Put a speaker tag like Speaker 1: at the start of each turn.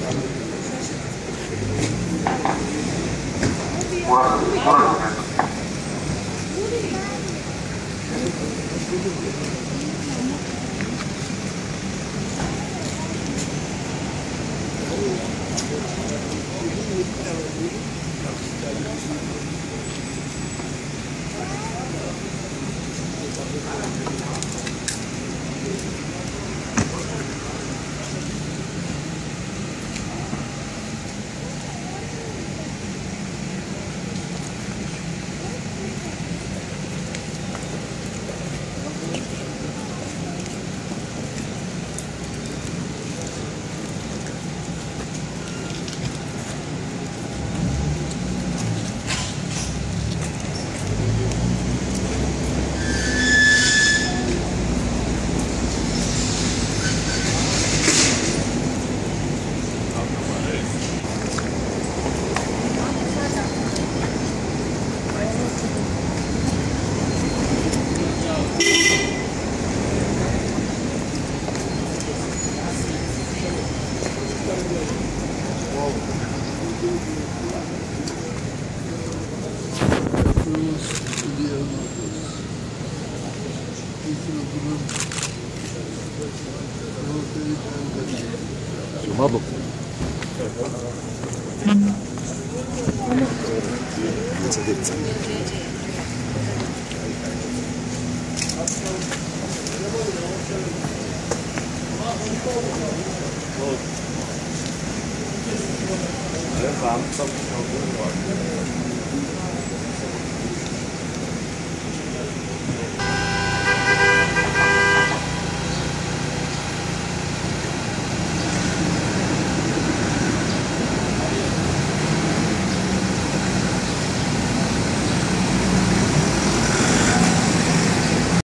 Speaker 1: Thank you. 주세요.
Speaker 2: 마
Speaker 3: Sam, something.